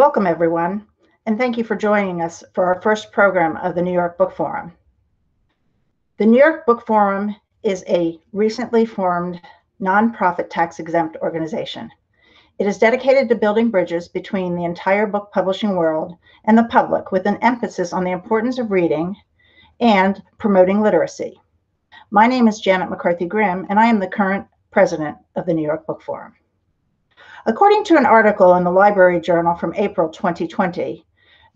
Welcome, everyone, and thank you for joining us for our first program of the New York Book Forum. The New York Book Forum is a recently formed nonprofit tax exempt organization. It is dedicated to building bridges between the entire book publishing world and the public with an emphasis on the importance of reading and promoting literacy. My name is Janet McCarthy Grimm, and I am the current president of the New York Book Forum. According to an article in the Library Journal from April 2020,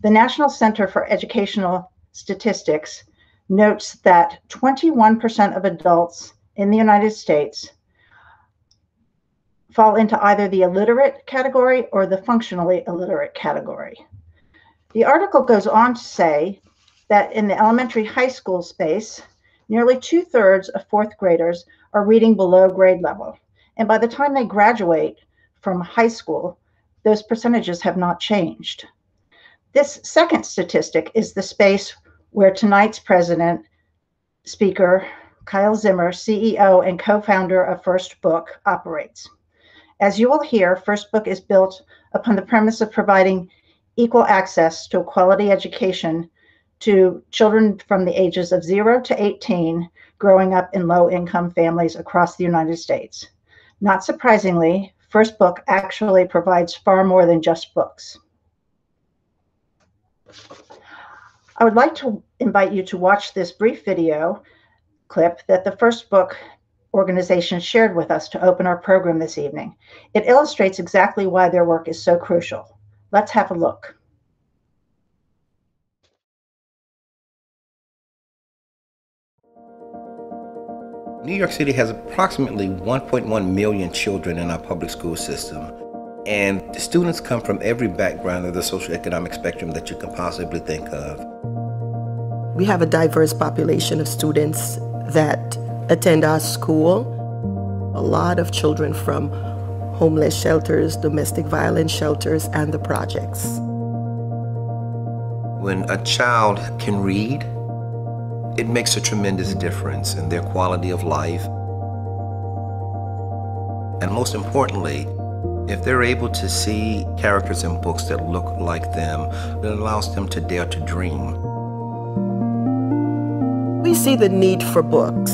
the National Center for Educational Statistics notes that 21% of adults in the United States fall into either the illiterate category or the functionally illiterate category. The article goes on to say that in the elementary high school space, nearly two thirds of fourth graders are reading below grade level. And by the time they graduate from high school, those percentages have not changed. This second statistic is the space where tonight's president, speaker, Kyle Zimmer, CEO and co founder of First Book, operates. As you will hear, First Book is built upon the premise of providing equal access to a quality education to children from the ages of 0 to 18 growing up in low income families across the United States. Not surprisingly, First Book actually provides far more than just books. I would like to invite you to watch this brief video clip that the First Book organization shared with us to open our program this evening. It illustrates exactly why their work is so crucial. Let's have a look. New York City has approximately 1.1 million children in our public school system. And the students come from every background of the socioeconomic spectrum that you can possibly think of. We have a diverse population of students that attend our school. A lot of children from homeless shelters, domestic violence shelters, and the projects. When a child can read, it makes a tremendous difference in their quality of life. And most importantly, if they're able to see characters in books that look like them, it allows them to dare to dream. We see the need for books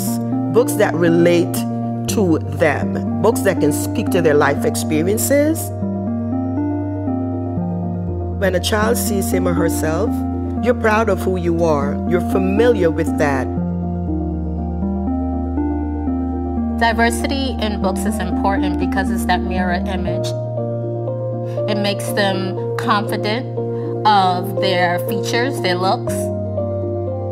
books that relate to them, books that can speak to their life experiences. When a child sees him or herself, you're proud of who you are, you're familiar with that. Diversity in books is important because it's that mirror image. It makes them confident of their features, their looks.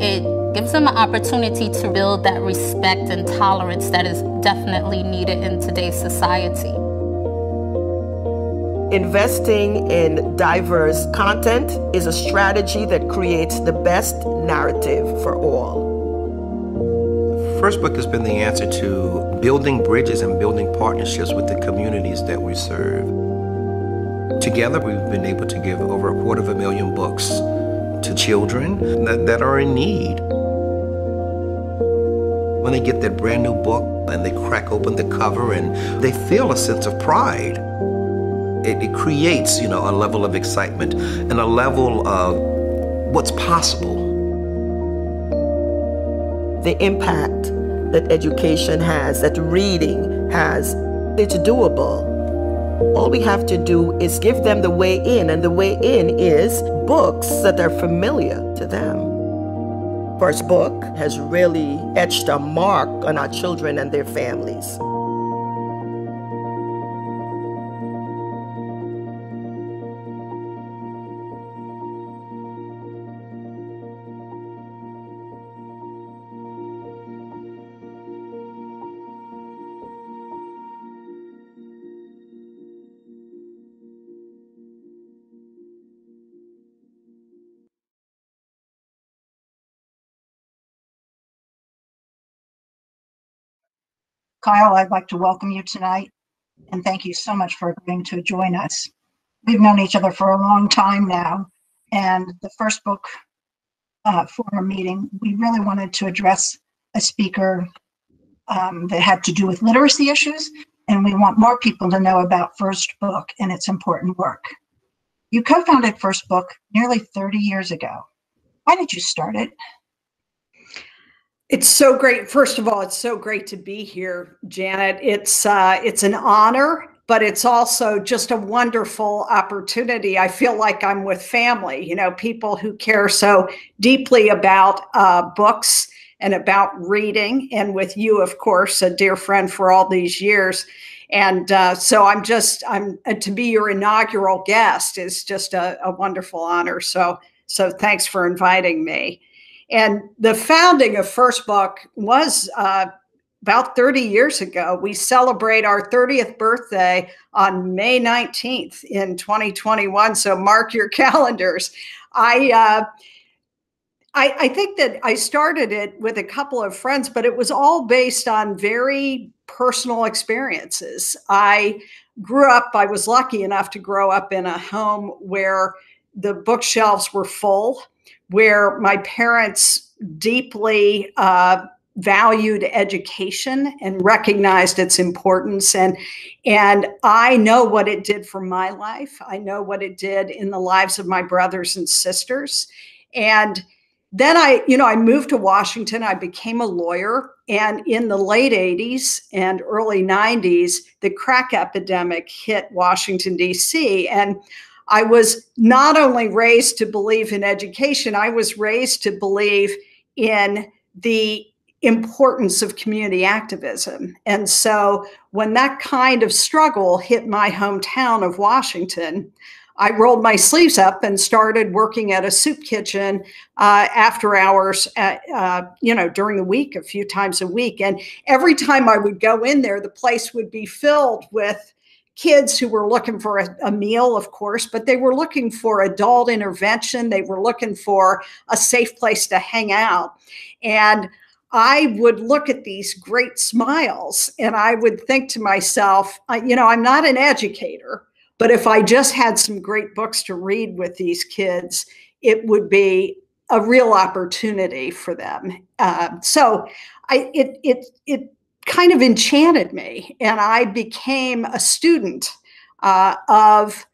It gives them an opportunity to build that respect and tolerance that is definitely needed in today's society. Investing in diverse content is a strategy that creates the best narrative for all. First Book has been the answer to building bridges and building partnerships with the communities that we serve. Together, we've been able to give over a quarter of a million books to children that, that are in need. When they get that brand new book and they crack open the cover and they feel a sense of pride, it, it creates, you know, a level of excitement and a level of what's possible. The impact that education has, that reading has, it's doable. All we have to do is give them the way in, and the way in is books that are familiar to them. First book has really etched a mark on our children and their families. Kyle, I'd like to welcome you tonight and thank you so much for agreeing to join us. We've known each other for a long time now, and the first book uh, forum meeting, we really wanted to address a speaker um, that had to do with literacy issues, and we want more people to know about First Book and its important work. You co founded First Book nearly 30 years ago. Why did you start it? It's so great. First of all, it's so great to be here, Janet. It's uh, it's an honor, but it's also just a wonderful opportunity. I feel like I'm with family. You know, people who care so deeply about uh, books and about reading, and with you, of course, a dear friend for all these years. And uh, so I'm just I'm uh, to be your inaugural guest is just a, a wonderful honor. So so thanks for inviting me. And the founding of First Book was uh, about 30 years ago. We celebrate our 30th birthday on May 19th in 2021. So mark your calendars. I, uh, I, I think that I started it with a couple of friends, but it was all based on very personal experiences. I grew up, I was lucky enough to grow up in a home where the bookshelves were full where my parents deeply uh, valued education and recognized its importance and and I know what it did for my life. I know what it did in the lives of my brothers and sisters. And then I, you know, I moved to Washington. I became a lawyer. And in the late 80s and early 90s, the crack epidemic hit Washington, D.C. And I was not only raised to believe in education, I was raised to believe in the importance of community activism. And so when that kind of struggle hit my hometown of Washington, I rolled my sleeves up and started working at a soup kitchen uh, after hours, at, uh, you know, during the week, a few times a week. And every time I would go in there, the place would be filled with kids who were looking for a, a, meal, of course, but they were looking for adult intervention. They were looking for a safe place to hang out. And I would look at these great smiles and I would think to myself, you know, I'm not an educator, but if I just had some great books to read with these kids, it would be a real opportunity for them. Uh, so I, it, it, it kind of enchanted me. And I became a student uh, of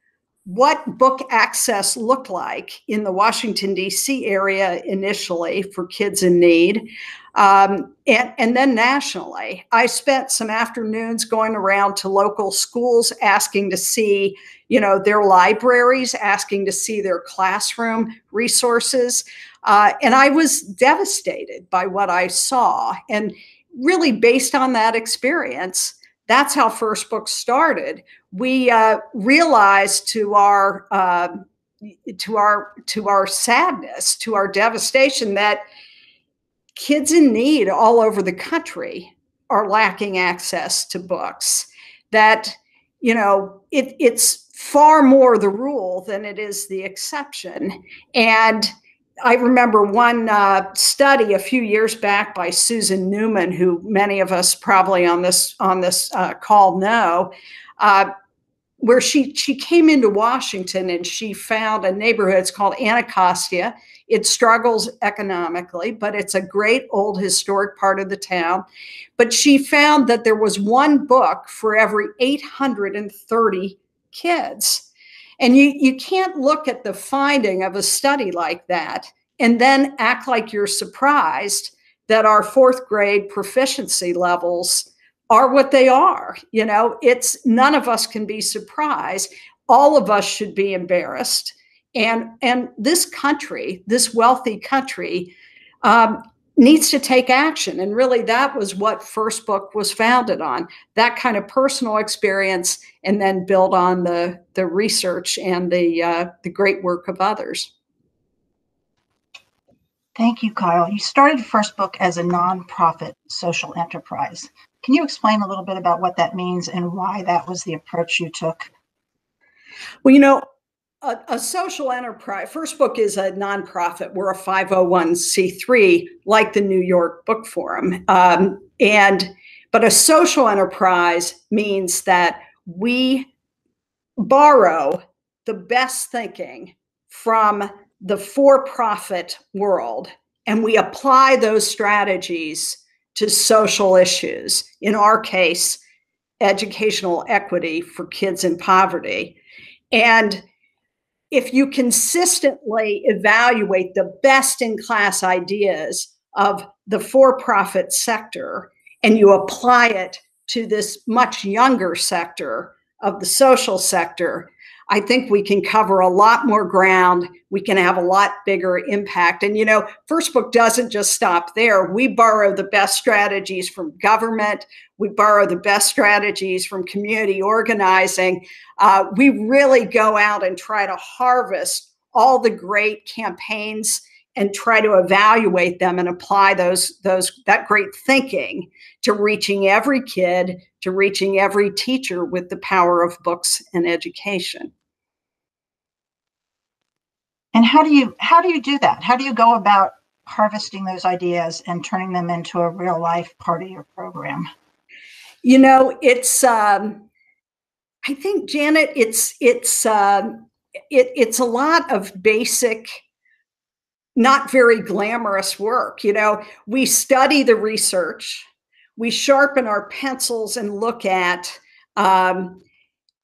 what book access looked like in the Washington, D.C. area initially for kids in need. Um, and, and then nationally, I spent some afternoons going around to local schools asking to see, you know, their libraries, asking to see their classroom resources. Uh, and I was devastated by what I saw. And really based on that experience, that's how First Book started. We uh, realized to our uh, to our to our sadness, to our devastation, that kids in need all over the country are lacking access to books. That you know it, it's far more the rule than it is the exception, and I remember one uh, study a few years back by Susan Neuman, who many of us probably on this on this uh, call know, uh, where she she came into Washington and she found a neighborhood. It's called Anacostia. It struggles economically, but it's a great old historic part of the town. But she found that there was one book for every 830 kids. And you, you can't look at the finding of a study like that and then act like you're surprised that our fourth grade proficiency levels are what they are. You know, it's none of us can be surprised. All of us should be embarrassed. And, and this country, this wealthy country, um, needs to take action. And really, that was what First Book was founded on that kind of personal experience, and then build on the, the research and the, uh, the great work of others. Thank you, Kyle. You started First Book as a nonprofit social enterprise. Can you explain a little bit about what that means and why that was the approach you took? Well, you know, a, a, social enterprise. First Book is a nonprofit. We're a 501c3, like the New York Book Forum. Um, and but a social enterprise means that we borrow the best thinking from the for-profit world and we apply those strategies to social issues. In our case, educational equity for kids in poverty. And if you consistently evaluate the best in class ideas of the for profit sector and you apply it to this much younger sector of the social sector, I think we can cover a lot more ground. We can have a lot bigger impact. And, you know, First Book doesn't just stop there. We borrow the best strategies from government, we borrow the best strategies from community organizing. Uh, we really go out and try to harvest all the great campaigns and try to evaluate them and apply those those that great thinking to reaching every kid to reaching every teacher with the power of books and education and how do you how do you do that how do you go about harvesting those ideas and turning them into a real life part of your program you know it's um i think janet it's it's um it, it's a lot of basic not very glamorous work. You know, we study the research, we sharpen our pencils and look at, um,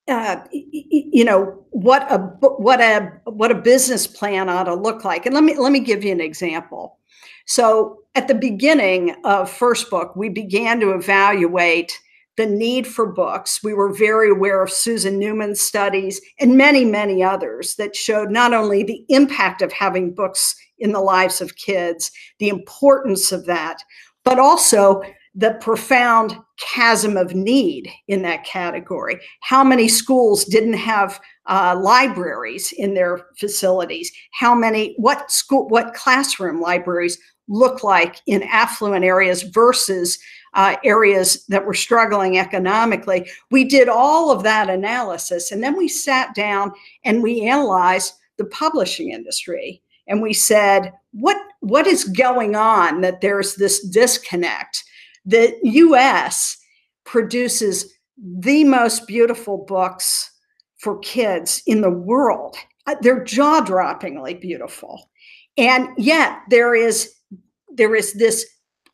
uh, you know, what a what a what a business plan ought to look like. And let me let me give you an example. So at the beginning of first book, we began to evaluate the need for books. We were very aware of Susan Neuman's studies and many, many others that showed not only the impact of having books in the lives of kids, the importance of that, but also the profound chasm of need in that category. How many schools didn't have uh, libraries in their facilities? How many, what school, what classroom libraries look like in affluent areas versus uh, areas that were struggling economically. We did all of that analysis and then we sat down and we analyzed the publishing industry and we said, what, what is going on that there's this disconnect? The US produces the most beautiful books for kids in the world. Uh, they're jaw-droppingly beautiful. And yet there is there is this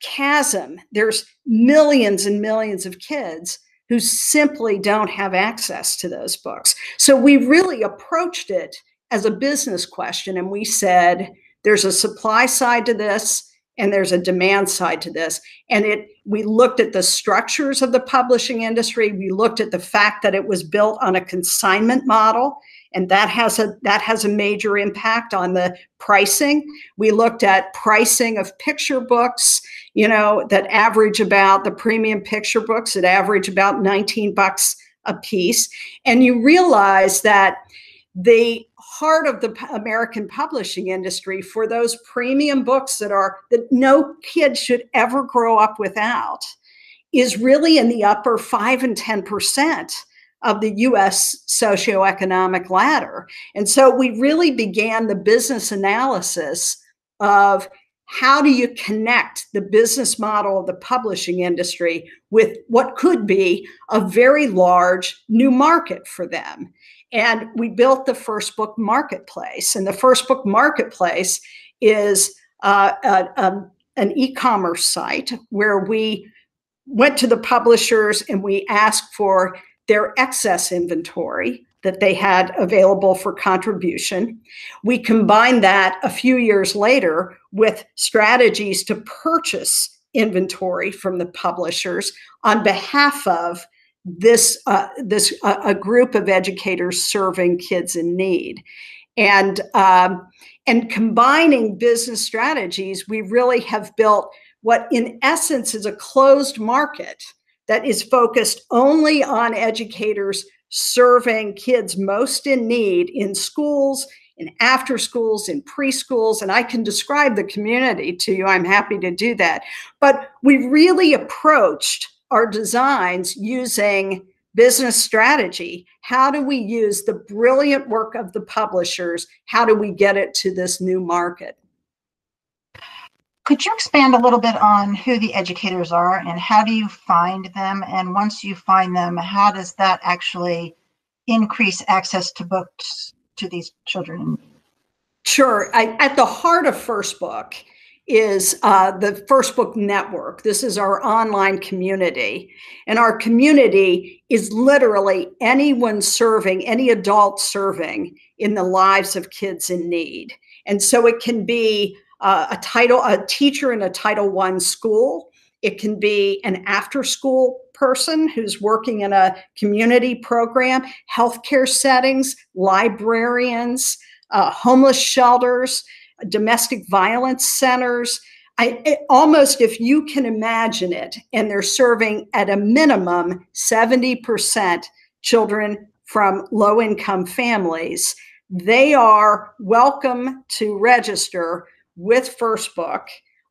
chasm. There's millions and millions of kids who simply don't have access to those books. So we really approached it as a business question and we said there's a supply side to this and there's a demand side to this and it we looked at the structures of the publishing industry we looked at the fact that it was built on a consignment model and that has a that has a major impact on the pricing. We looked at pricing of picture books you know that average about the premium picture books that average about 19 bucks a piece. And you realize that the heart of the american publishing industry for those premium books that are that no kid should ever grow up without is really in the upper 5 and 10 percent of the US socioeconomic ladder. And so we really began the business analysis of how do you connect the business model of the publishing industry with what could be a very large new market for them. And we built the First Book Marketplace. And the First Book Marketplace is uh, a, a, an e commerce site where we went to the publishers and we asked for their excess inventory that they had available for contribution. We combined that a few years later with strategies to purchase inventory from the publishers on behalf of this uh, this uh, a group of educators serving kids in need, and um, and combining business strategies, we really have built what in essence is a closed market that is focused only on educators serving kids most in need in schools, in after schools, in preschools, and I can describe the community to you. I'm happy to do that. But we really approached our designs using business strategy. How do we use the brilliant work of the publishers? How do we get it to this new market? Could you expand a little bit on who the educators are and how do you find them? And once you find them, how does that actually increase access to books to these children? Sure. I, at the heart of First Book is uh, the First Book Network. This is our online community. And our community is literally anyone serving, any adult serving in the lives of kids in need. And so it can be uh, a title, a teacher in a Title One school. It can be an after school person who's working in a community program, healthcare settings, librarians, uh, homeless shelters domestic violence centers. I, it, almost, if you can imagine it, and they're serving at a minimum 70% children from low income families, they are welcome to register with First Book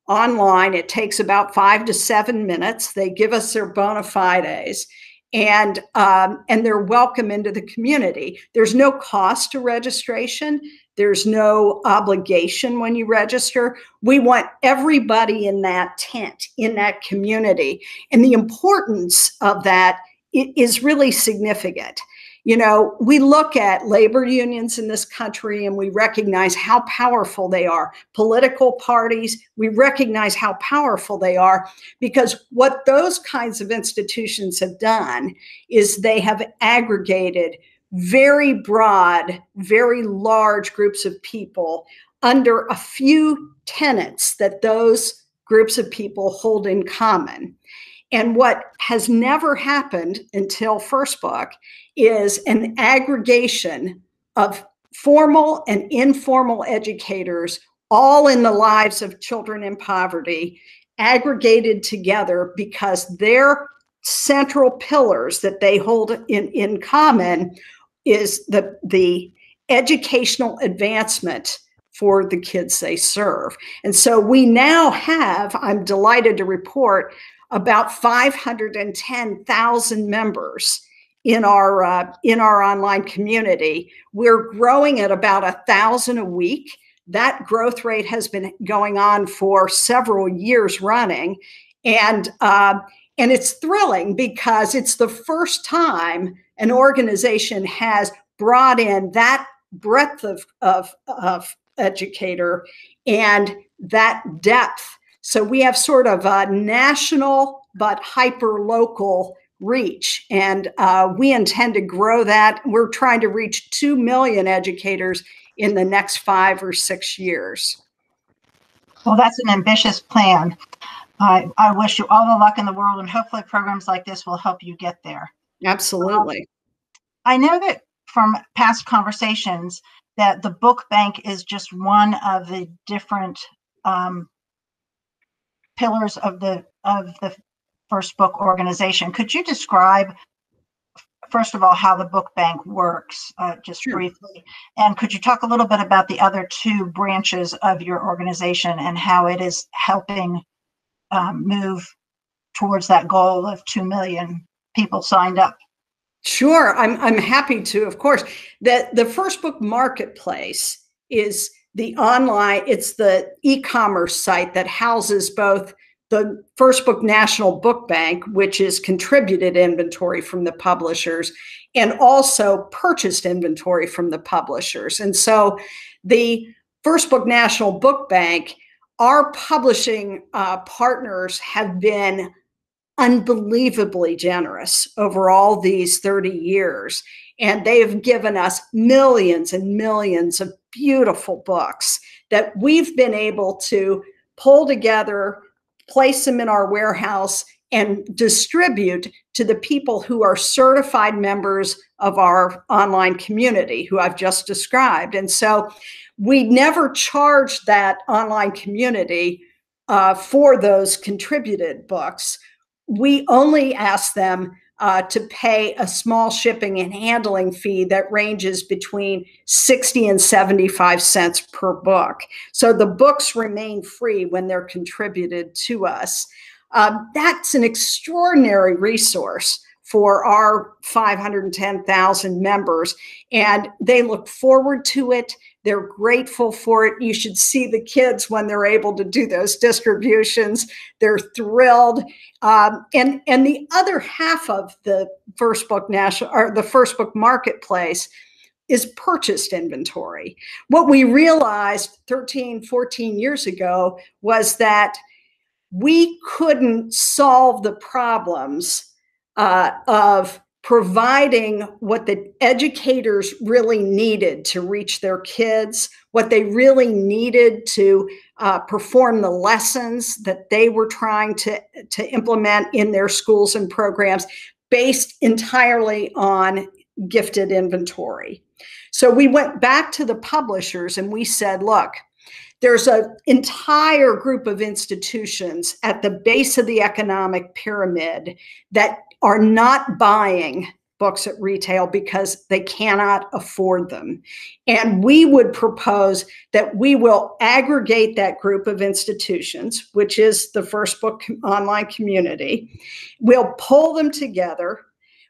online. It takes about five to seven minutes. They give us their bona fides and um, and they're welcome into the community. There's no cost to registration. There's no obligation when you register. We want everybody in that tent, in that community. And the importance of that is really significant. You know, we look at labor unions in this country and we recognize how powerful they are. Political parties, we recognize how powerful they are because what those kinds of institutions have done is they have aggregated very broad, very large groups of people under a few tenets that those groups of people hold in common. And what has never happened until First Book is an aggregation of formal and informal educators, all in the lives of children in poverty, aggregated together because their central pillars that they hold in, in common is the the educational advancement for the kids they serve. And so we now have, I'm delighted to report, about 510,000 members in our uh, in our online community. We're growing at about a thousand a week. That growth rate has been going on for several years running, and uh, and it's thrilling because it's the first time an organization has brought in that breadth of, of, of educator and that depth. So we have sort of a national but hyper local reach. And uh, we intend to grow that. We're trying to reach 2 million educators in the next five or six years. Well, that's an ambitious plan. I, I wish you all the luck in the world, and hopefully, programs like this will help you get there. Absolutely. Um, I know that from past conversations that the book bank is just one of the different um, pillars of the of the first book organization. Could you describe first of all how the book bank works uh, just sure. briefly and could you talk a little bit about the other two branches of your organization and how it is helping um, move towards that goal of 2 million people signed up Sure, I'm I'm happy to. Of course, that the first book marketplace is the online. It's the e-commerce site that houses both the First Book National Book Bank, which is contributed inventory from the publishers, and also purchased inventory from the publishers. And so, the First Book National Book Bank, our publishing uh, partners have been unbelievably generous over all these 30 years. And they have given us millions and millions of beautiful books that we've been able to pull together, place them in our warehouse, and distribute to the people who are certified members of our online community, who I've just described. And so we never charge that online community uh, for those contributed books we only ask them uh, to pay a small shipping and handling fee that ranges between 60 and 75 cents per book. So the books remain free when they're contributed to us. Um, that's an extraordinary resource for our 510,000 members, and they look forward to it. They're grateful for it. You should see the kids when they're able to do those distributions. They're thrilled. Um, and and the other half of the first book national or the first book marketplace, is purchased inventory. What we realized 13, 14 years ago was that we couldn't solve the problems uh, of providing what the educators really needed to reach their kids, what they really needed to uh, perform the lessons that they were trying to, to implement in their schools and programs based entirely on gifted inventory. So we went back to the publishers and we said, look, there's an entire group of institutions at the base of the economic pyramid that are not buying books at retail because they cannot afford them. And we would propose that we will aggregate that group of institutions, which is the First Book online community. We'll pull them together.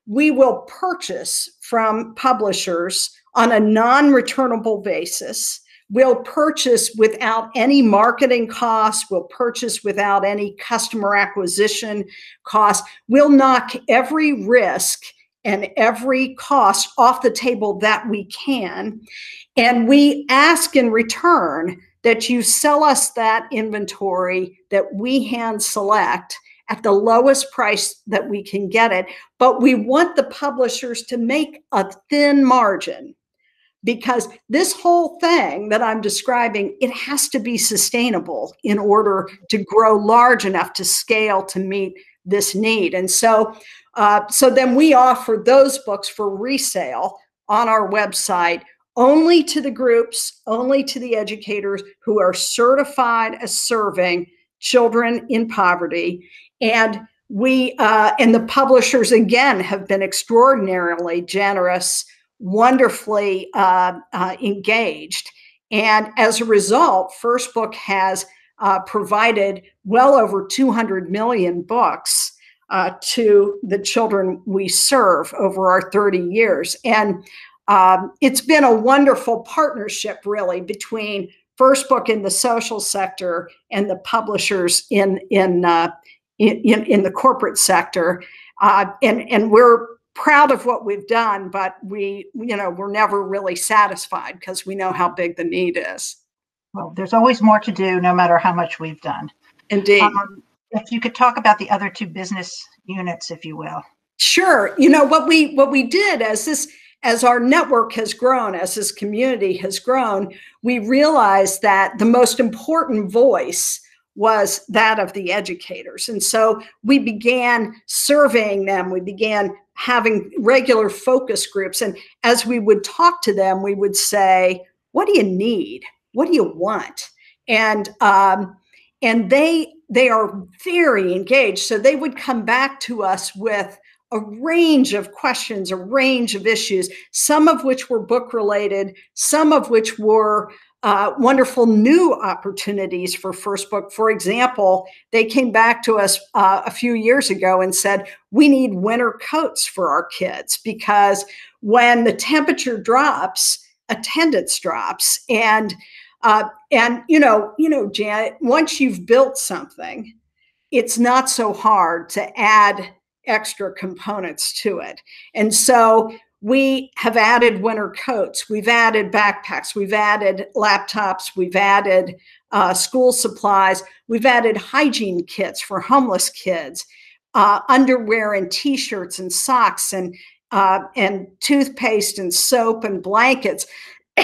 We will purchase from publishers on a non returnable basis We'll purchase without any marketing costs. We'll purchase without any customer acquisition costs. We'll knock every risk and every cost off the table that we can. And we ask in return that you sell us that inventory that we hand select at the lowest price that we can get it. But we want the publishers to make a thin margin because this whole thing that I'm describing, it has to be sustainable in order to grow large enough to scale to meet this need. And so, uh, so then we offer those books for resale on our website only to the groups, only to the educators who are certified as serving children in poverty. And we uh, and the publishers again have been extraordinarily generous wonderfully uh, uh, engaged. And as a result, First Book has uh, provided well over 200 million books uh, to the children we serve over our 30 years. And um, it's been a wonderful partnership, really, between First Book in the social sector and the publishers in in uh, in, in, the corporate sector. Uh, and and we're proud of what we've done, but we, you know, we're never really satisfied because we know how big the need is. Well, there's always more to do, no matter how much we've done. Indeed. Um, if you could talk about the other two business units, if you will. Sure. You know what we what we did as this as our network has grown, as this community has grown, we realized that the most important voice was that of the educators. And so we began surveying them. We began having regular focus groups. And as we would talk to them, we would say, What do you need? What do you want? And um, and they they are very engaged. So they would come back to us with a range of questions, a range of issues, some of which were book related, some of which were uh, wonderful new opportunities for First Book. For example, they came back to us uh, a few years ago and said, We need winter coats for our kids because when the temperature drops, attendance drops. And uh, and you know, you know, Janet, once you've built something, it's not so hard to add extra components to it. And so we have added winter coats, we've added backpacks, we've added laptops, we've added uh, school supplies, we've added hygiene kits for homeless kids, uh, underwear and t-shirts and socks and uh, and toothpaste and soap and blankets,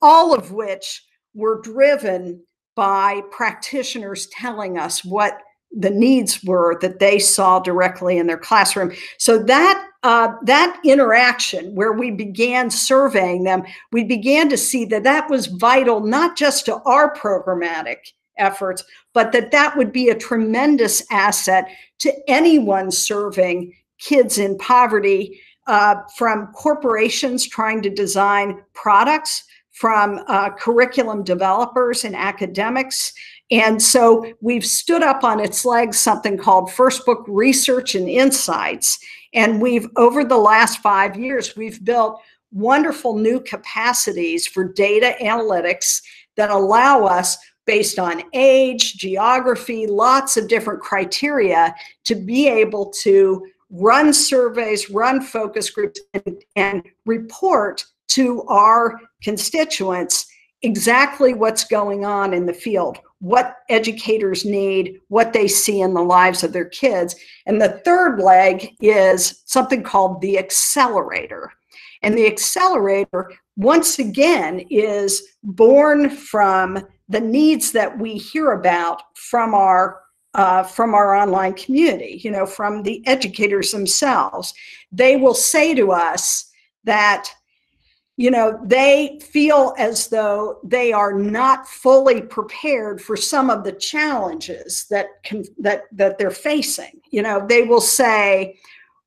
all of which were driven by practitioners telling us what the needs were that they saw directly in their classroom. So that uh, that interaction where we began surveying them, we began to see that that was vital not just to our programmatic efforts, but that that would be a tremendous asset to anyone serving kids in poverty, uh, from corporations trying to design products, from uh, curriculum developers and academics and so we've stood up on its legs something called First Book Research and Insights. And we've, over the last five years, we've built wonderful new capacities for data analytics that allow us, based on age, geography, lots of different criteria, to be able to run surveys, run focus groups, and, and report to our constituents exactly what's going on in the field, what educators need, what they see in the lives of their kids. And the third leg is something called the accelerator. And the accelerator, once again, is born from the needs that we hear about from our uh, from our online community, you know, from the educators themselves. They will say to us that you know they feel as though they are not fully prepared for some of the challenges that can that that they're facing. You know they will say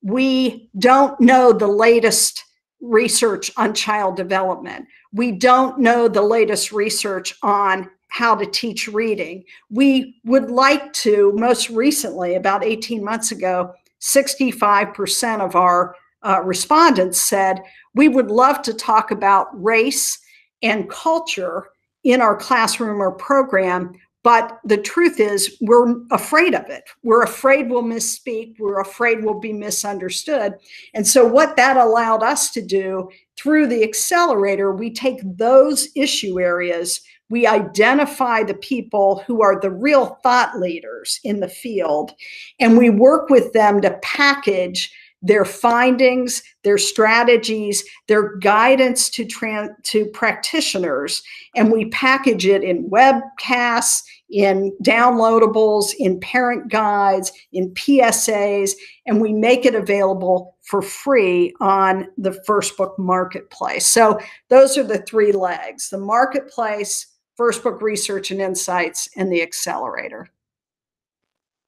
we don't know the latest research on child development. We don't know the latest research on how to teach reading. We would like to most recently about 18 months ago 65% of our uh, respondents said we would love to talk about race and culture in our classroom or program but the truth is we're afraid of it. We're afraid we'll misspeak. We're afraid we'll be misunderstood. And so what that allowed us to do through the accelerator we take those issue areas we identify the people who are the real thought leaders in the field and we work with them to package their findings, their strategies, their guidance to trans- to practitioners, and we package it in webcasts, in downloadables, in parent guides, in PSAs, and we make it available for free on the First Book Marketplace. So those are the three legs: the marketplace, First Book Research and Insights, and the accelerator.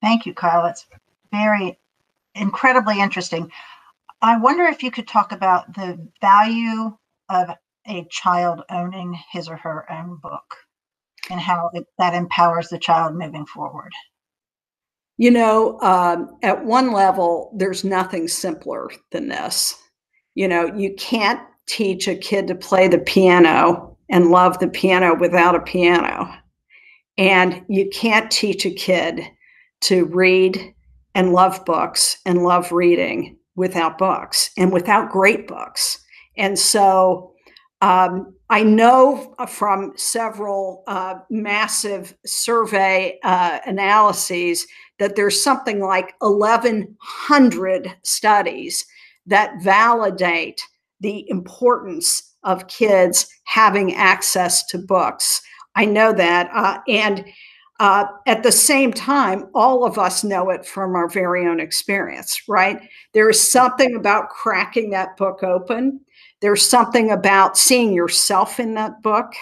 Thank you, Kyle. It's very incredibly interesting. I wonder if you could talk about the value of a child owning his or her own book and how it, that empowers the child moving forward. You know, um, at one level, there's nothing simpler than this. You know, you can't teach a kid to play the piano and love the piano without a piano. And you can't teach a kid to read and love books and love reading without books and without great books. And so um, I know from several uh, massive survey uh, analyses that there's something like 1,100 studies that validate the importance of kids having access to books. I know that. Uh, and uh, at the same time, all of us know it from our very own experience, right? There is something about cracking that book open. There's something about seeing yourself in that book,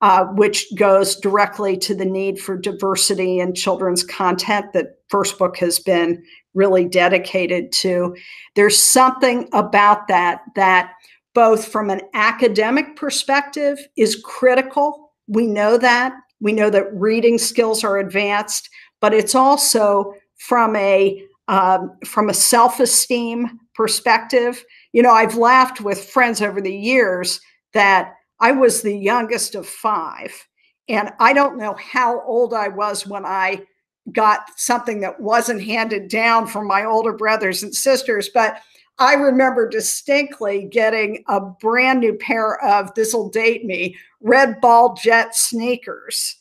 uh, which goes directly to the need for diversity in children's content that First Book has been really dedicated to. There's something about that that both from an academic perspective is critical. We know that we know that reading skills are advanced, but it's also from a um, from a self-esteem perspective. You know, I've laughed with friends over the years that I was the youngest of five, and I don't know how old I was when I got something that wasn't handed down from my older brothers and sisters, but I remember distinctly getting a brand new pair of, this will date me, red ball jet sneakers.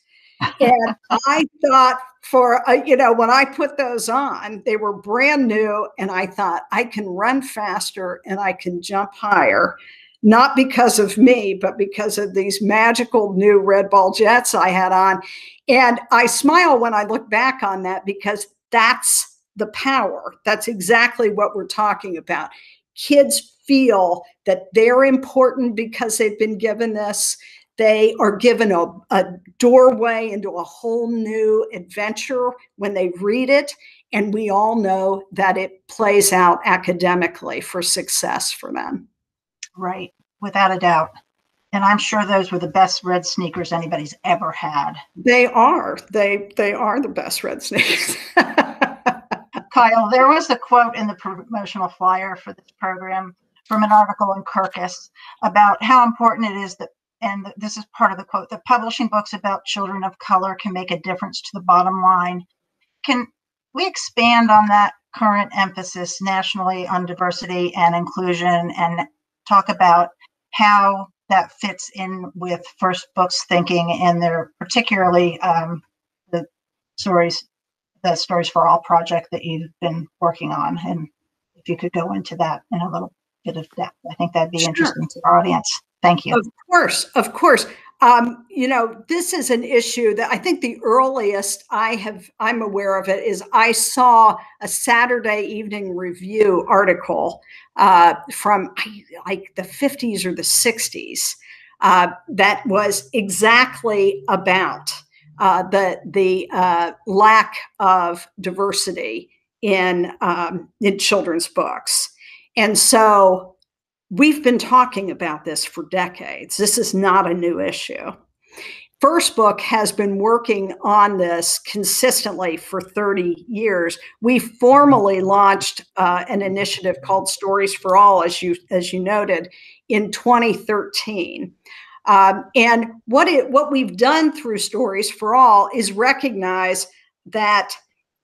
and I thought for, uh, you know, when I put those on, they were brand new. And I thought, I can run faster and I can jump higher, not because of me, but because of these magical new red ball jets I had on. And I smile when I look back on that because that's the power. That's exactly what we're talking about. Kids feel that they're important because they've been given this. They are given a, a doorway into a whole new adventure when they read it. And we all know that it plays out academically for success for them. Right, without a doubt. And I'm sure those were the best red sneakers anybody's ever had. They are. They they are the best red sneakers. Kyle, there was a quote in the promotional flyer for this program from an article in Kirkus about how important it is that, and this is part of the quote, that publishing books about children of color can make a difference to the bottom line. Can we expand on that current emphasis nationally on diversity and inclusion and talk about how that fits in with First Book's thinking and their particularly um, the stories, the Stories for All project that you've been working on, and if you could go into that in a little bit of depth, I think that'd be Sure. interesting to our audience. Thank you. Of course, of course. Um, you know, this is an issue that I think the earliest I have I'm aware of it is I saw a Saturday Evening Review article uh, from like the 50s or the 60s uh, that was exactly about uh, the the uh, lack of diversity in um, in children's books, and so we've been talking about this for decades. This is not a new issue. First Book has been working on this consistently for 30 years. We formally launched uh, an initiative called Stories for All, as you as you noted, in 2013. Um, and what it what we've done through Stories for All is recognize that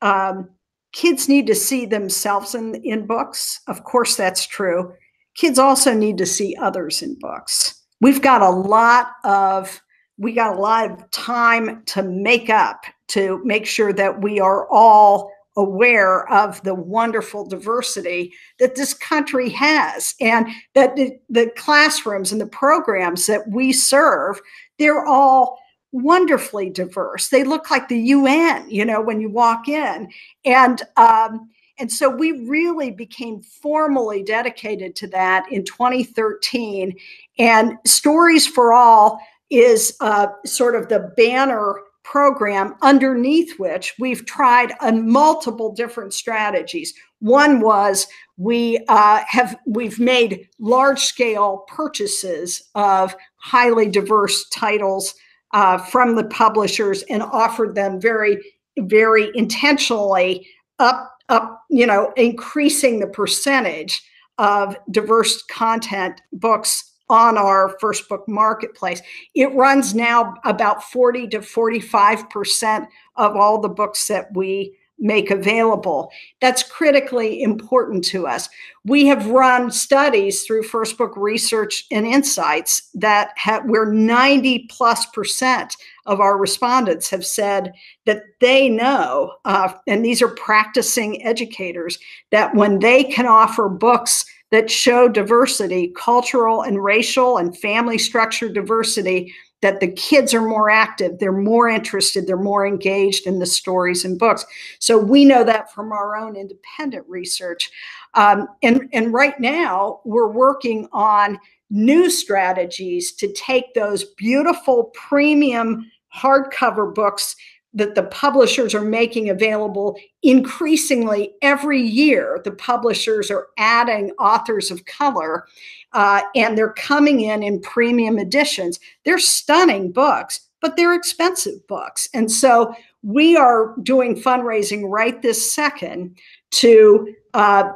um, kids need to see themselves in in books. Of course, that's true kids also need to see others in books. We've got a lot of we got a lot of time to make up to make sure that we are all aware of the wonderful diversity that this country has and that the, the classrooms and the programs that we serve they're all wonderfully diverse they look like the un you know when you walk in and um, and so we really became formally dedicated to that in 2013. And Stories for All is uh, sort of the banner program underneath which we've tried a multiple different strategies. One was we uh, have we've made large scale purchases of highly diverse titles uh, from the publishers and offered them very very intentionally up up, you know, increasing the percentage of diverse content books on our first book marketplace. It runs now about 40 to 45% of all the books that we make available. That's critically important to us. We have run studies through First Book Research and Insights that have where 90 plus percent of our respondents have said that they know, uh, and these are practicing educators, that when they can offer books that show diversity, cultural and racial and family structure diversity, that the kids are more active, they're more interested, they're more engaged in the stories and books. So we know that from our own independent research. Um, and, and right now, we're working on new strategies to take those beautiful premium hardcover books that the publishers are making available increasingly every year. The publishers are adding authors of color uh, and they're coming in in premium editions. They're stunning books, but they're expensive books. And so we are doing fundraising right this second to uh,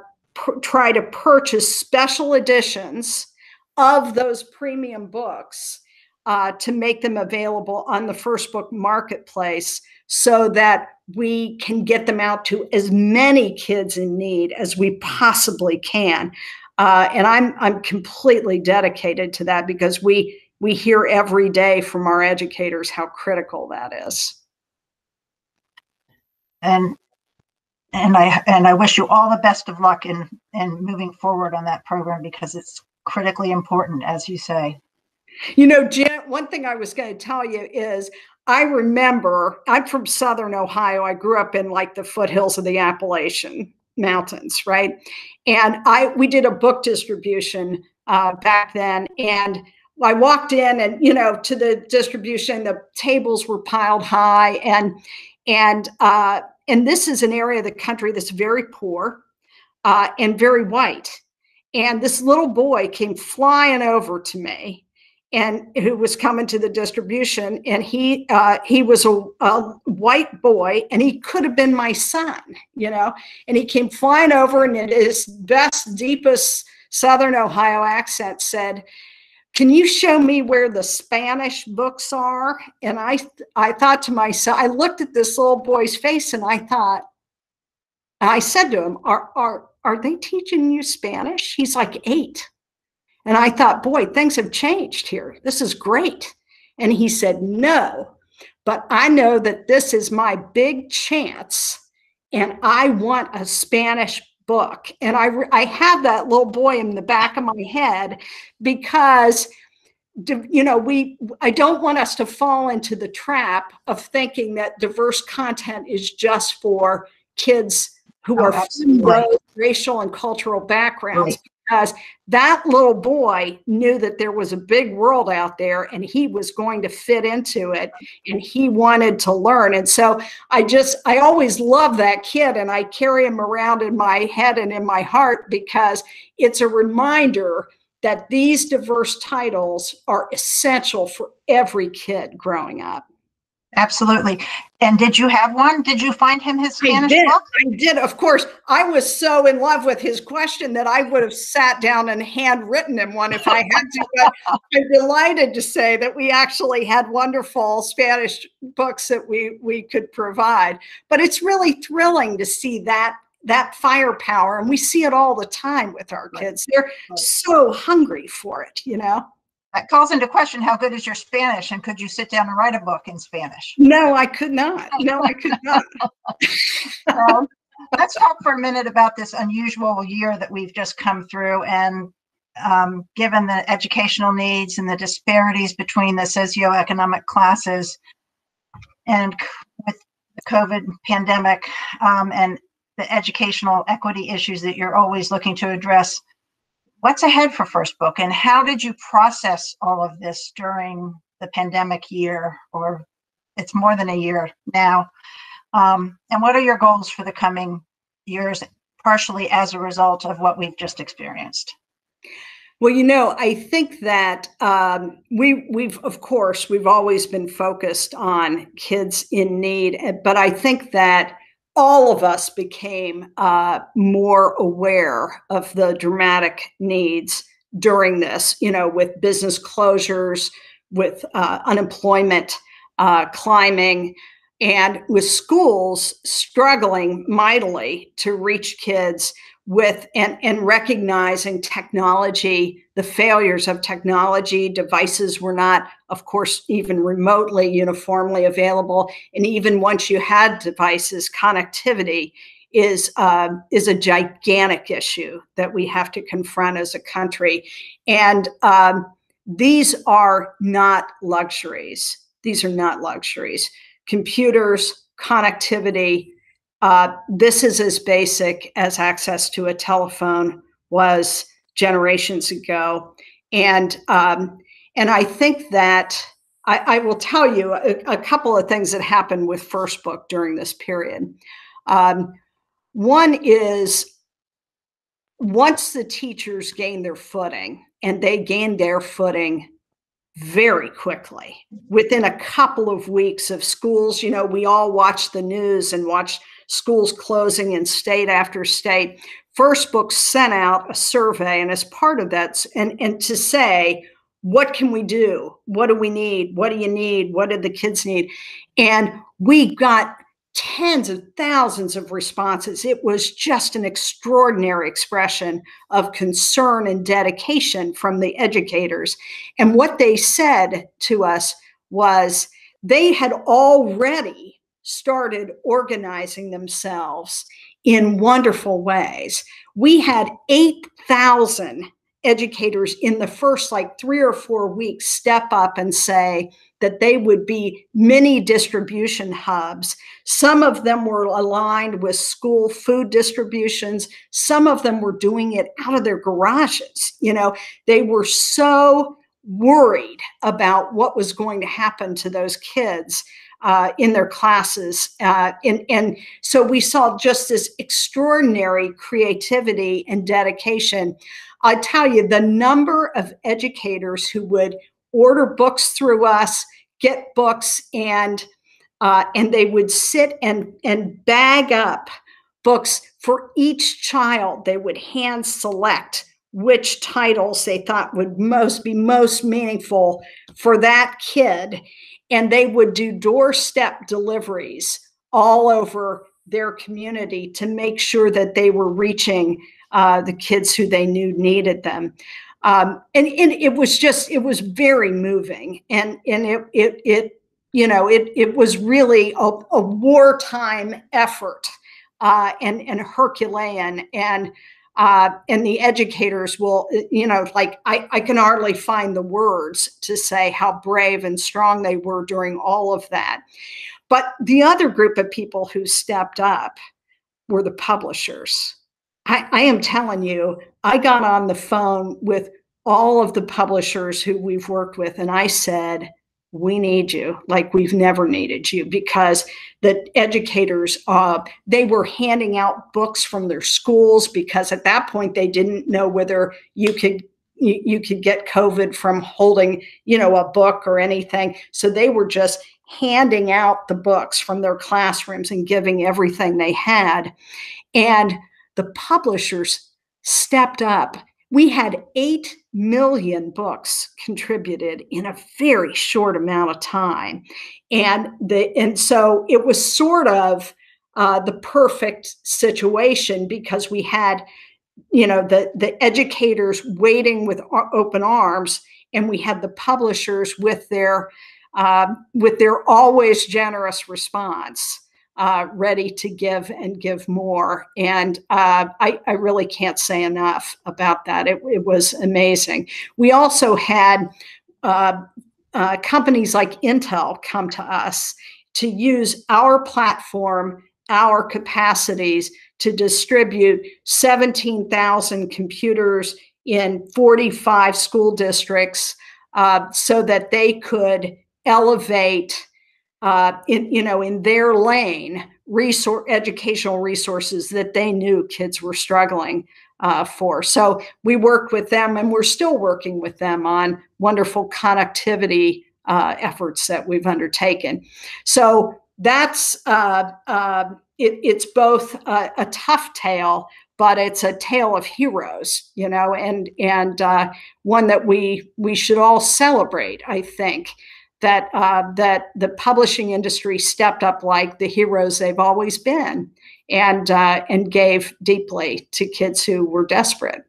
try to purchase special editions of those premium books uh, to make them available on the first book marketplace so that we can get them out to as many kids in need as we possibly can. Uh, and I'm I'm completely dedicated to that because we we hear every day from our educators how critical that is. And and I and I wish you all the best of luck in in moving forward on that program because it's critically important, as you say. You know, Jen, one thing I was going to tell you is I remember I'm from Southern Ohio. I grew up in like the foothills of the Appalachian Mountains, right? And I we did a book distribution uh, back then, and I walked in, and you know, to the distribution, the tables were piled high, and and uh, and this is an area of the country that's very poor uh, and very white. And this little boy came flying over to me and who was coming to the distribution and he uh, he was a, a, white boy and he could have been my son you know? And he came flying over and in his best deepest southern ohio accent said can you show me where the spanish books are? And i i thought to myself i looked at this little boy's face and i thought i said to him are are are they teaching you spanish? He's like eight And I thought, boy, things have changed here. This is great. And he said, no, but I know that this is my big chance and I want a Spanish book. And I, I have that little boy in the back of my head because you know we i don't want us to fall into the trap of thinking that diverse content is just for kids who oh, are from racial and cultural backgrounds right because that little boy knew that there was a big world out there and he was going to fit into it and he wanted to learn. And so I just, I always love that kid and I carry him around in my head and in my heart because it's a reminder that these diverse titles are essential for every kid growing up. Absolutely. And did you have one? Did you find him his Spanish I did. book? I did. Of course, I was so in love with his question that I would have sat down and handwritten him one if I had to. But I'm delighted to say that we actually had wonderful Spanish books that we we could provide. But it's really thrilling to see that that firepower, and we see it all the time with our kids. They're so hungry for it, you know that calls into question how good is your Spanish and could you sit down and write a book in Spanish? No, I could not. No, I could not. um, let's talk for a minute about this unusual year that we've just come through and um, given the educational needs and the disparities between the socioeconomic classes and with the COVID pandemic um, and the educational equity issues that you're always looking to address what's ahead for First Book and how did you process all of this during the pandemic year or it's more than a year now? Um, and what are your goals for the coming years partially as a result of what we've just experienced? Well you know i think that um, we we've of course we've always been focused on kids in need but i think that all of us became uh, more aware of the dramatic needs during this, you know, with business closures, with uh, unemployment uh, climbing, and with schools struggling mightily to reach kids with and, and recognizing technology, the failures of technology. Devices were not, of course, even remotely uniformly available. And even once you had devices, connectivity is uh, is a gigantic issue that we have to confront as a country. And um, these are not luxuries. These are not luxuries. Computers, connectivity, uh, this is as basic as access to a telephone was generations ago, and um, and I think that I, I will tell you a, a, couple of things that happened with First Book during this period. Um, one is once the teachers gained their footing, and they gained their footing very quickly within a couple of weeks of schools you know we all watched the news and watched schools closing in state after state. First Book sent out a survey, and as part of that, and, and to say, what can we do? What do we need? What do you need? What do the kids need? And we got tens of thousands of responses. It was just an extraordinary expression of concern and dedication from the educators. And what they said to us was they had already started organizing themselves in wonderful ways. We had 8,000 educators in the first like three or four weeks step up and say that they would be mini distribution hubs. Some of them were aligned with school food distributions. Some of them were doing it out of their garages. You know, they were so worried about what was going to happen to those kids uh, in their classes. Uh, and, and so we saw just this extraordinary creativity and dedication. I tell you, the number of educators who would order books through us, get books, and uh, and they would sit and and bag up books for each child. They would hand select which titles they thought would most be most meaningful for that kid and they would do doorstep deliveries all over their community to make sure that they were reaching uh, the kids who they knew needed them. um, and, and it was just it was very moving and and it it it you know it it was really a, a wartime effort uh, and and herculean and uh, and the educators will you know like I, I can hardly find the words to say how brave and strong they were during all of that. But the other group of people who stepped up were the publishers. I, I am telling you, I got on the phone with all of the publishers who we've worked with, and I said, we need you like we've never needed you because the educators uh, they were handing out books from their schools because at that point they didn't know whether you could you, you could get covid from holding you know a book or anything so they were just handing out the books from their classrooms and giving everything they had and the publishers stepped up. We had 8 million books contributed in a very short amount of time. And the and so it was sort of uh, the perfect situation because we had you know the the educators waiting with open arms and we had the publishers with their uh, with their always generous response uh, ready to give and give more. And uh, I, I, really can't say enough about that. It, it was amazing. We also had uh, uh, companies like Intel come to us to use our platform, our capacities to distribute 17,000 computers in 45 school districts uh, so that they could elevate uh, in you know in their lane resource educational resources that they knew kids were struggling uh, for. So we worked with them, and we're still working with them on wonderful connectivity uh, efforts that we've undertaken. So that's uh, uh it, it's both a, a, tough tale, but it's a tale of heroes, you know, and and uh, one that we we should all celebrate. I think that uh, that the publishing industry stepped up like the heroes they've always been, and uh, and gave deeply to kids who were desperate.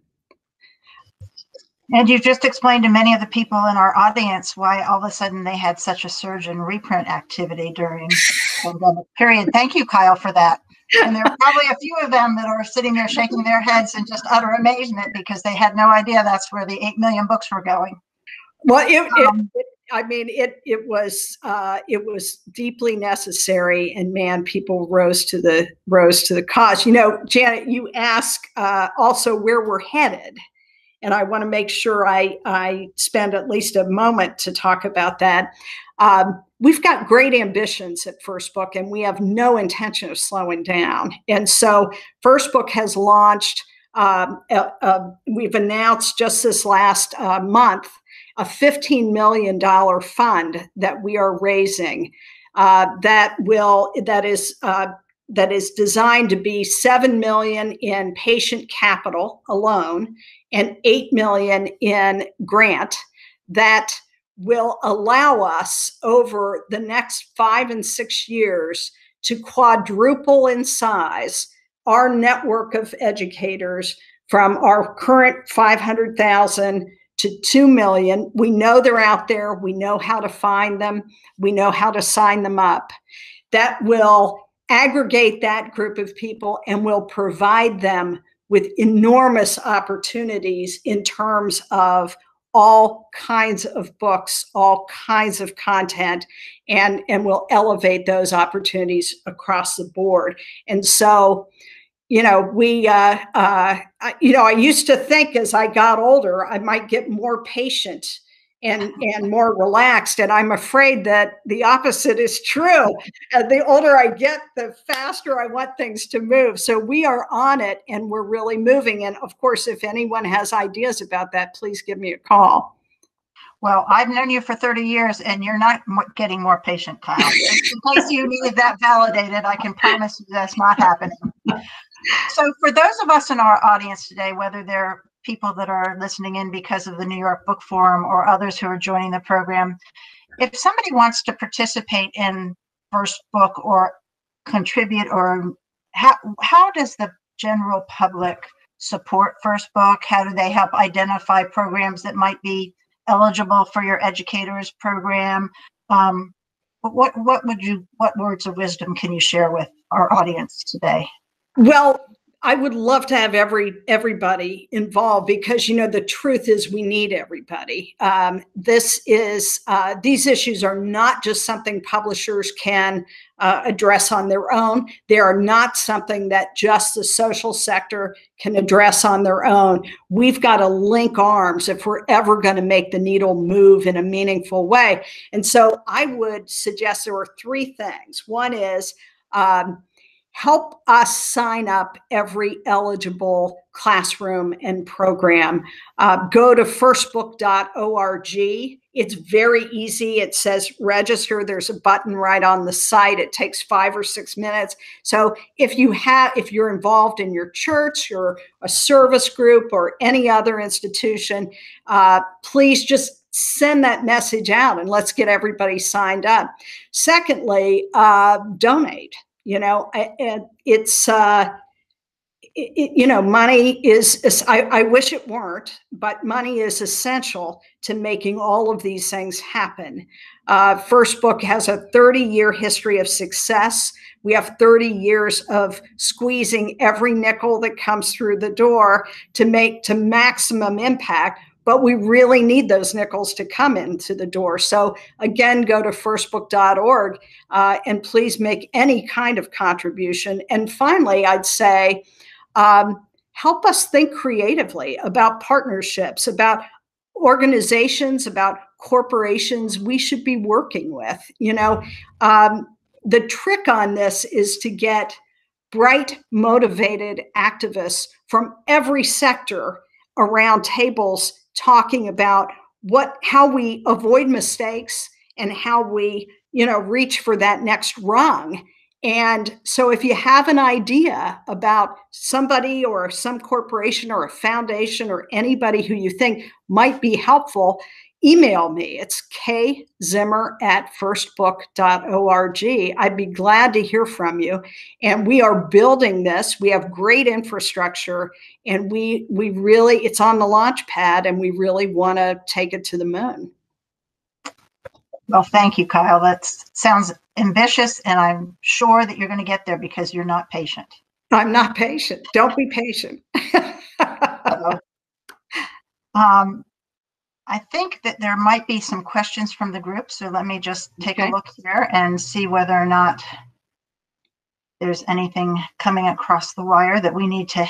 And you just explained to many of the people in our audience why all of a sudden they had such a surge in reprint activity during the pandemic period. Thank you, Kyle, for that. And there are probably a few of them that are sitting there shaking their heads in just utter amazement because they had no idea that's where the 8 million books were going. Well, it, um, it, I mean, it it was uh, it was deeply necessary, and man, people rose to the rose to the cause. You know, Janet, you ask uh, also where we're headed, and I want to make sure I I spend at least a moment to talk about that. Um, we've got great ambitions at First Book, and we have no intention of slowing down. And so, First Book has launched. Um, uh, we've announced just this last uh, month a $15 million fund that we are raising uh, that will that is uh, that is designed to be 7 million in patient capital alone and 8 million in grant that will allow us over the next 5 and 6 years to quadruple in size our network of educators from our current 500,000 to 2 million. We know they're out there. We know how to find them. We know how to sign them up. That will aggregate that group of people and will provide them with enormous opportunities in terms of all kinds of books, all kinds of content, and, and will elevate those opportunities across the board. And so you know, we, uh, uh, you know, I used to think as I got older, I might get more patient and and more relaxed. And I'm afraid that the opposite is true. Uh, the older I get, the faster I want things to move. So we are on it, and we're really moving. And of course, if anyone has ideas about that, please give me a call. Well, I've known you for 30 years and you're not getting more patient, Kyle. In case you needed that validated, I can promise you that's not happening. So, for those of us in our audience today, whether they're people that are listening in because of the New York Book Forum or others who are joining the program, if somebody wants to participate in First Book or contribute, or how, how does the general public support First Book? How do they help identify programs that might be eligible for your educators program? Um, what what would you what words of wisdom can you share with our audience today? Well, I would love to have every everybody involved because you know the truth is we need everybody. Um, this is uh, these issues are not just something publishers can uh, address on their own. They are not something that just the social sector can address on their own. We've got to link arms if we're ever going to make the needle move in a meaningful way. And so I would suggest there are three things. One is um, help us sign up every eligible classroom and program. Uh, go to firstbook.org. It's very easy. It says register. There's a button right on the site. It takes five or six minutes. So if you have, if you're involved in your church or a service group or any other institution, uh, please just send that message out and let's get everybody signed up. Secondly, uh, donate you know it's uh it, you know money is, is I, I wish it weren't but money is essential to making all of these things happen. Uh, first book has a 30 year history of success. We have 30 years of squeezing every nickel that comes through the door to make to maximum impact but we really need those nickels to come into the door. So again, go to firstbook.org uh, and please make any kind of contribution. And finally, I'd say um, help us think creatively about partnerships, about organizations, about corporations we should be working with. You know, um, the trick on this is to get bright, motivated activists from every sector around tables talking about what how we avoid mistakes and how we you know reach for that next rung. And so if you have an idea about somebody or some corporation or a foundation or anybody who you think might be helpful email me. It's kzimmer at firstbook.org. I'd be glad to hear from you. And we are building this. We have great infrastructure and we we really it's on the launch pad and we really want to take it to the moon. Well, thank you, Kyle. That sounds ambitious and I'm sure that you're going to get there because you're not patient. I'm not patient. Don't be patient. um, I think that there might be some questions from the group. So let me just take okay. a look here and see whether or not there's anything coming across the wire that we need to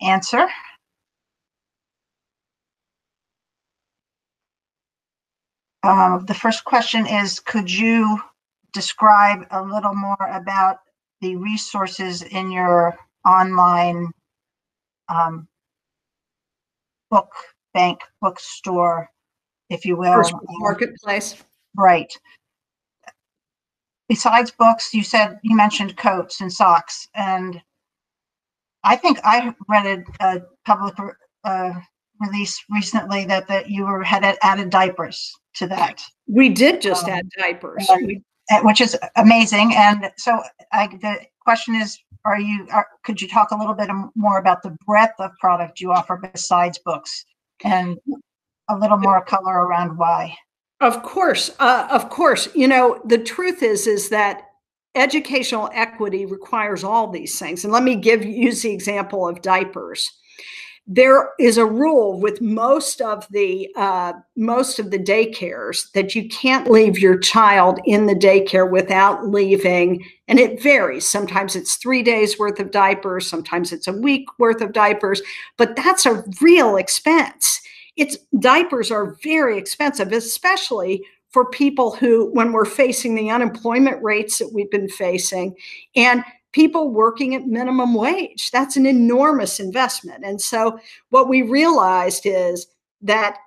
answer. Um, the first question is, could you describe a little more about the resources in your online um, book bank bookstore, if you will. marketplace. Right. Besides books, you said you mentioned coats and socks, and I think I read a, a public uh, release recently that that you were had added diapers to that. We did just um, add diapers, and, which is amazing. And so, I, the question is, are you? Are, could you talk a little bit more about the breadth of product you offer besides books? And a little more color around why. Of course, uh, of course. You know, the truth is, is that educational equity requires all these things. And let me give use the example of diapers. There is a rule with most of the uh, most of the daycares that you can't leave your child in the daycare without leaving, and it varies. Sometimes it's three days worth of diapers, sometimes it's a week worth of diapers, but that's a real expense it's diapers are very expensive, especially for people who, when we're facing the unemployment rates that we've been facing, and people working at minimum wage. That's an enormous investment. And so, what we realized is that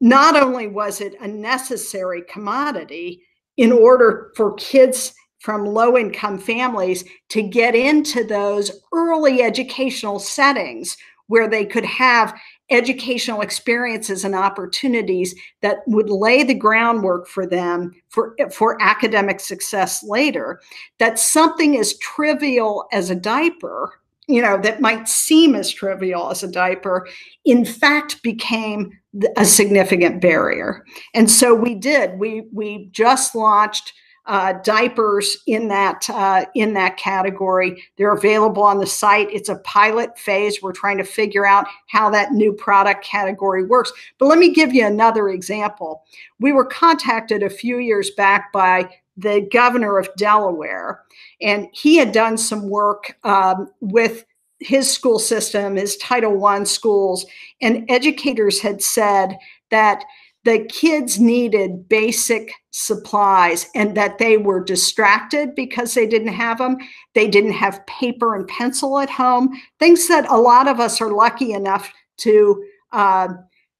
not only was it a necessary commodity in order for kids from low income families to get into those early educational settings where they could have educational experiences and opportunities that would lay the groundwork for them for, for academic success later, that something as trivial as a diaper you know, that might seem as trivial as a diaper, in fact became a significant barrier. And so we did. We we just launched uh, diapers in that uh, in that category. They're available on the site. It's a pilot phase. We're trying to figure out how that new product category works. But let me give you another example. We were contacted a few years back by the governor of Delaware, and he had done some work um, with his school system, his Title I schools, and educators had said that the kids needed basic supplies and that they were distracted because they didn't have them. They didn't have paper and pencil at home, things that a lot of us are lucky enough to. Uh,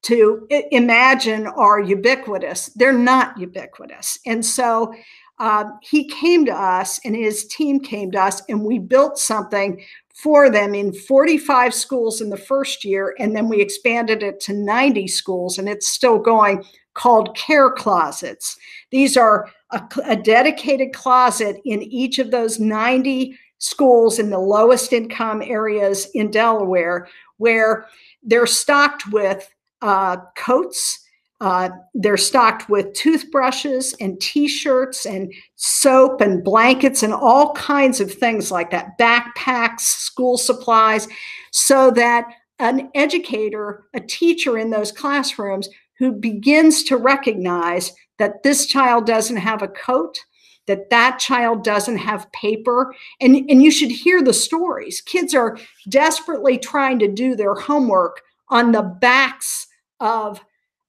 to imagine are ubiquitous. They're not ubiquitous. And so uh, he came to us and his team came to us, and we built something for them in 45 schools in the first year, and then we expanded it to 90 schools, and it's still going, called care closets. These are a, a dedicated closet in each of those 90 schools in the lowest income areas in Delaware, where they're stocked with uh, coats uh, they're stocked with toothbrushes and t-shirts and soap and blankets and all kinds of things like that backpacks school supplies so that an educator a teacher in those classrooms who begins to recognize that this child doesn't have a coat that that child doesn't have paper and, and you should hear the stories. Kids are desperately trying to do their homework on the backs of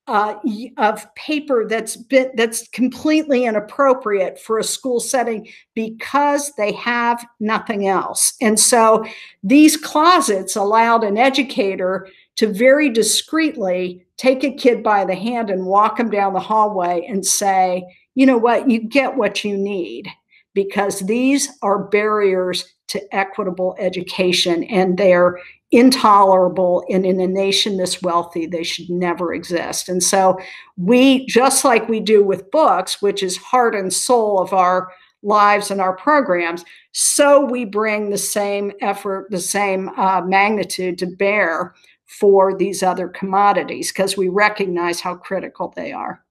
uh, of paper that's been that's completely inappropriate for a school setting because they have nothing else. And so these closets allowed an educator to very discreetly take a kid by the hand and walk them down the hallway and say, you know what, you get what you need because these are barriers to equitable education and they're intolerable and in a nation this wealthy they should never exist. And so we just like we do with books which is heart and soul of our lives and our programs so we bring the same effort the same uh, magnitude to bear for these other commodities because we recognize how critical they are.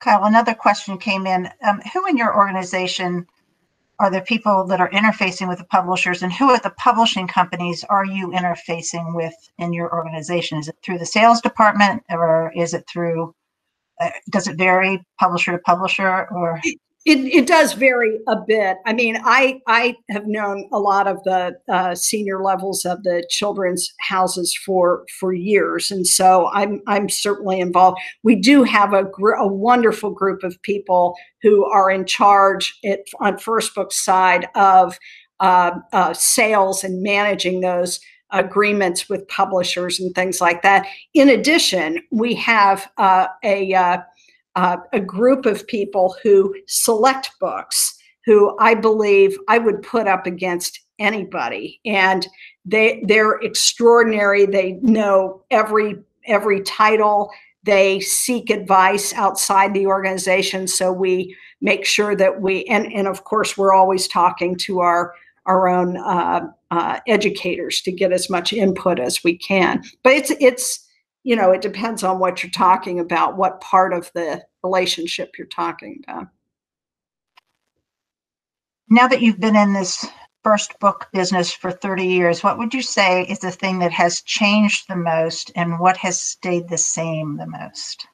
Kyle another question came in. Um, who in your organization are the people that are interfacing with the publishers and who at the publishing companies are you interfacing with in your organization? Is it through the sales department or is it through uh, does it vary publisher to publisher or it does vary a bit. I mean, I I have known a lot of the uh, senior levels of the children's houses for for years, and so I'm I'm certainly involved. We do have a gr- a wonderful group of people who are in charge at, on First Book side of uh, uh, sales and managing those agreements with publishers and things like that. In addition, we have uh, a uh, a group of people who select books who I believe I would put up against anybody. And they they're extraordinary. They know every every title. They seek advice outside the organization. So we make sure that we and and of course we're always talking to our our own uh, uh, educators to get as much input as we can. But it's it's you know, it depends on what you're talking about, what part of the relationship you're talking about. Now that you've been in this first book business for 30 years, what would you say is the thing that has changed the most and what has stayed the same the most?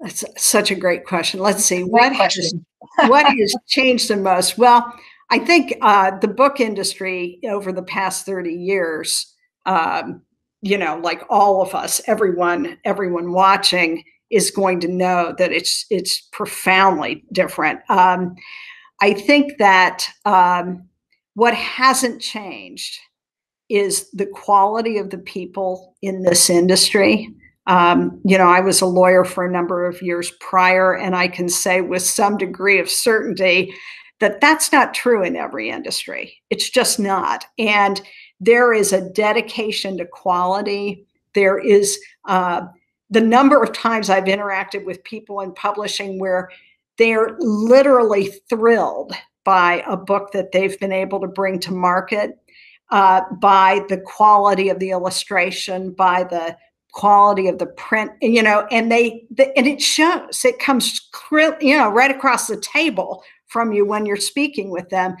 That's such a great question. Let's see. What has, what has changed the most? Well, I think uh, the book industry over the past 30 years um, you know like all of us everyone everyone watching is going to know that it's it's profoundly different. Um, i think that um, what hasn't changed is the quality of the people in this industry. Um, you know i was a lawyer for a number of years prior and i can say with some degree of certainty that that's not true in every industry. It's just not. And there is a dedication to quality. There is uh, the number of times I've interacted with people in publishing where they're literally thrilled by a book that they've been able to bring to market. uh, by the quality of the illustration, by the quality of the print, you know, and they, the, and it shows, it comes, you know, right across the table from you when you're speaking with them.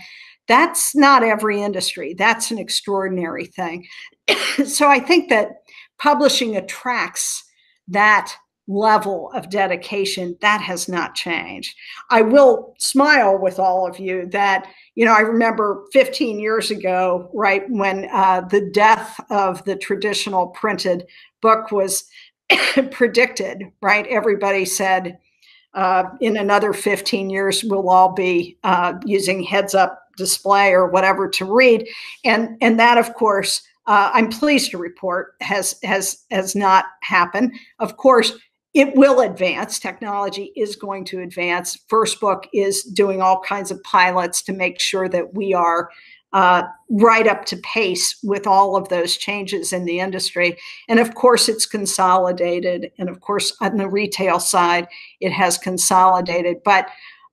That's not every industry. That's an extraordinary thing. so I think that publishing attracts that level of dedication that has not changed i will smile with all of you that you know i remember 15 years ago right when uh, the death of the traditional printed book was predicted right everybody said uh, in another 15 years we'll all be uh, using heads up display or whatever to read and and that of course uh, I'm pleased to report has has has not happened. Of course, it will advance. Technology is going to advance. First Book is doing all kinds of pilots to make sure that we are uh, right up to pace with all of those changes in the industry. And of course, it's consolidated. And of course, on the retail side, it has consolidated. But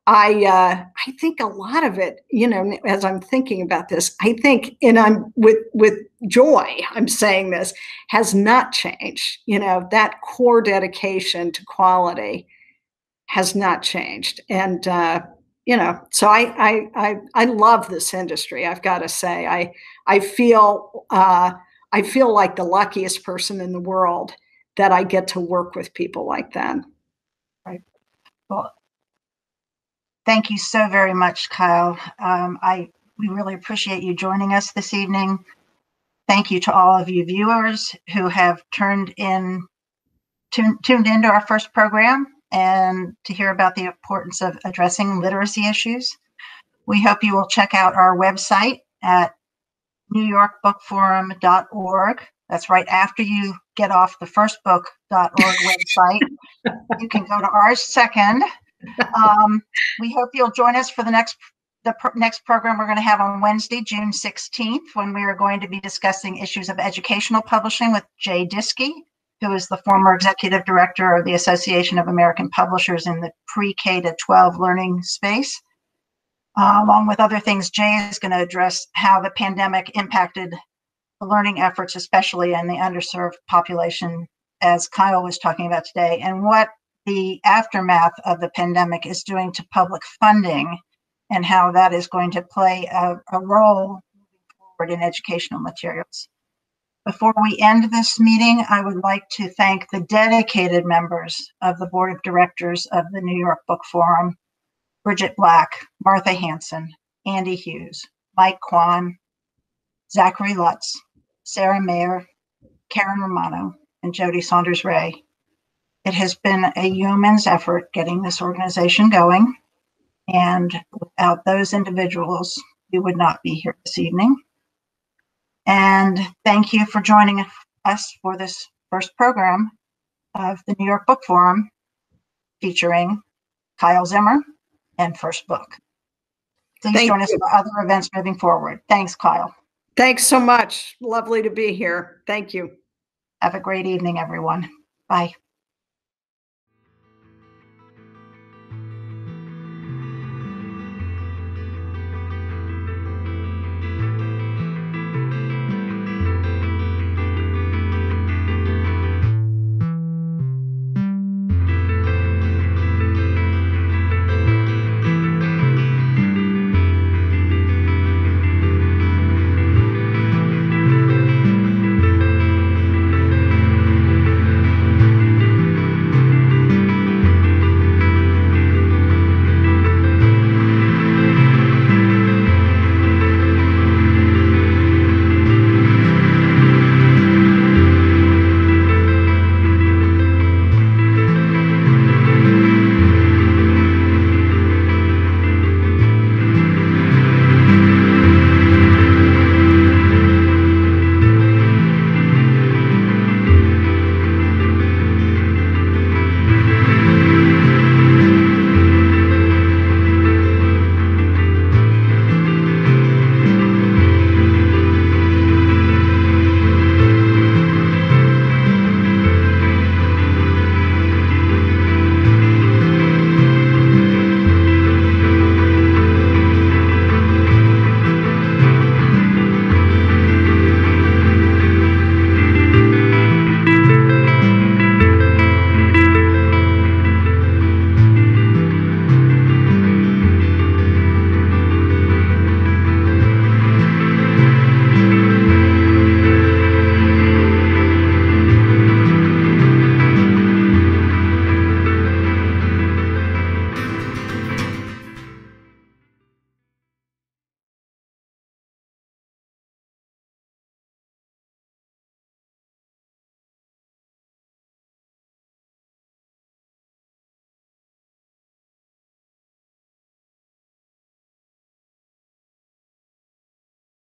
I uh, I think a lot of it, you know, as I'm thinking about this, I think, and I'm with with joy, I'm saying this has not changed. You know, that core dedication to quality has not changed, and uh, you know, so I I I I love this industry. I've got to say, I I feel uh, I feel like the luckiest person in the world that I get to work with people like that. Right. Well, Thank you so very much, Kyle. Um, I we really appreciate you joining us this evening. Thank you to all of you viewers who have turned in tuned, tuned into our first program and to hear about the importance of addressing literacy issues. We hope you will check out our website at newyorkbookforum.org. That's right after you get off the firstbook.org website. you can go to our second um, we hope you'll join us for the next the next program we're going to have on Wednesday, June 16th, when we are going to be discussing issues of educational publishing with Jay Diskey, who is the former executive director of the Association of American Publishers in the pre-K to 12 learning space. Uh, along with other things, Jay is going to address how the pandemic impacted the learning efforts, especially in the underserved population, as Kyle was talking about today, and what the aftermath of the pandemic is doing to public funding and how that is going to play a, a role forward in educational materials. Before we end this meeting, I would like to thank the dedicated members of the Board of Directors of the New York Book Forum, Bridget Black, Martha Hanson, Andy Hughes, Mike Kwan, Zachary Lutz, Sarah Mayer, Karen Romano, and Jody Saunders Ray it has been a yeoman's effort getting this organization going. And without those individuals, we would not be here this evening. And thank you for joining us for this first program of the New York Book Forum featuring Kyle Zimmer and First Book. Please thank join you. us for other events moving forward. Thanks, Kyle. Thanks so much. Lovely to be here. Thank you. Have a great evening, everyone. Bye.